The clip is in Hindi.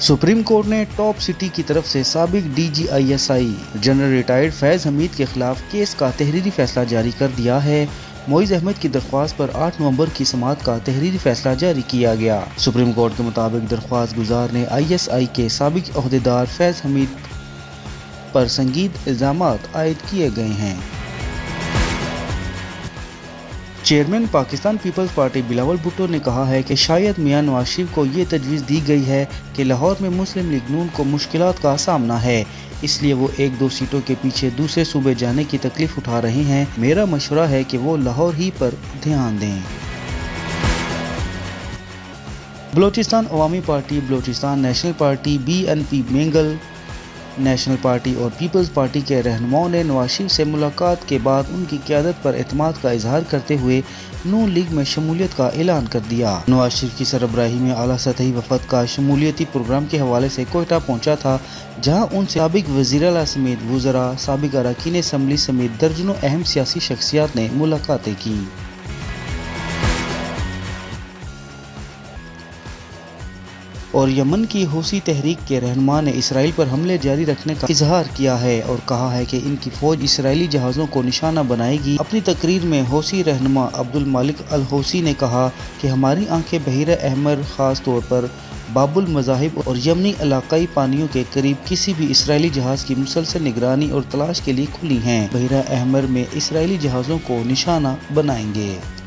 सुप्रीम कोर्ट ने टॉप सिटी की तरफ़ से सबक D G I S I general retired Faiz Hameed के खिलाफ केस का तहरीरी फैसला जारी कर दिया है। मोइज अहमद की दरख्वास्त पर 8 नवंबर की समात का तहरीरी फैसला जारी किया गया। सुप्रीम कोर्ट के मुताबिक दरख्वास्त गुजार ने आई एस आई के सबक अहदेदार फैज़ हमीद पर संगीत इल्ज़ाम आयद किए गए हैं। Chairman Pakistan peoples party Bilawal Bhutto ने कहा है कि शायद मियाँ नवाज़ शरीफ को ये तजवीज़ दी गई है कि लाहौर में मुस्लिम लीग नून को मुश्किल का सामना है। इसलिए वो एक दो सीटों के पीछे दूसरे सूबे जाने की तकलीफ़ उठा रहे हैं। मेरा मशवरा है कि वो लाहौर ही पर ध्यान दें। Balochistan Awami party, Balochistan national party, B N P, Mengal national party और पीपल्स पार्टी के रहनुमाओं ने नवाज़ शरीफ से मुलाकात के बाद उनकी क्यादत पर अतमाद का इजहार करते हुए नून लीग में शमूलियत का ऐलान कर दिया। नवाज़ शरीफ की सरबराही में अला सतही वफद का शमूलियती प्रोग्राम के हवाले से कोयटा पहुँचा था, जहाँ उन सबक वज़ीर समेत वजरा सबक अरकान असम्बली समेत दर्जनों अहम सियासी शख्सियात ने मुलाकातें की। और यमन की हौसी तहरीक के रहनमा ने इसराइल पर हमले जारी रखने का इजहार किया है और कहा है कि इनकी फौज इसराइली जहाज़ों को निशाना बनाएगी। अपनी तकरीर में हौसी रहनमा अब्दुल मालिक अल हौसी ने कहा कि हमारी आँखें बहिर अहमर, ख़ास तौर पर बाबुल मजाहिब और यमनी इलाकई पानियों के करीब किसी भी इसराइली जहाज़ की मुसलसल निगरानी और तलाश के लिए खुली हैं। बहिरा अहमर में इसराइली जहाज़ों को निशाना बनाएँगे।